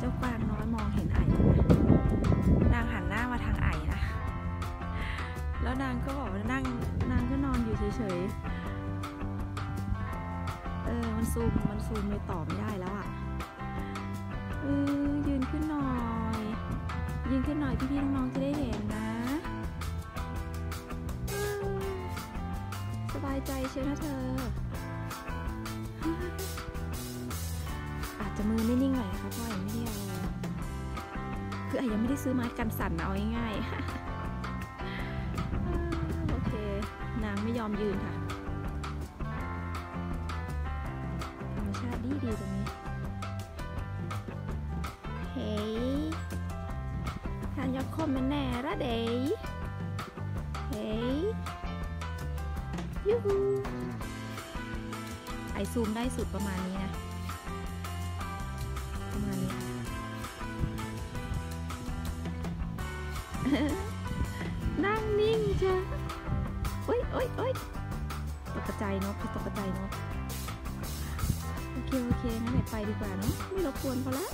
จ้ากวางน้อยมองเห็นไอ่นางหันหน้ามาทางไอ่นะ แล้วนางก็บอกว่านั่งนางก็นอนอยู่เฉยๆ เออ มันซูม มันซูมไปต่อไม่ได้แล้วอะ่ะ เออ ยืนขึ้นหน่อย ยืนขึ้นหน่อยพี่ๆน้องๆจะได้เห็นนะออสบายใจเชียวนะเธอ จะมือไม่นิ่งหน่อยนะคะเพราะว่ายังไม่ได้เอาคืออยังไม่ได้ซื้อไม้กันสั่นเอาง่ายๆโอเคนางไม่ยอมยืนค่ะธรรมชาติดีดีๆตรงนี้เฮ้ยทานยกคมมันแน่ละเดยเฮ้ยยูฮูไอซูมได้สุดประมาณนี้นะ นั่งนิ่งจ้ะโอ๊ยโอ๊ยโอ๊ยตกใจเนาะพี่ตกใจเนาะโอเคโอเคงั้นไหนไปดีกว่าเนาะไม่รบกวนเขาละ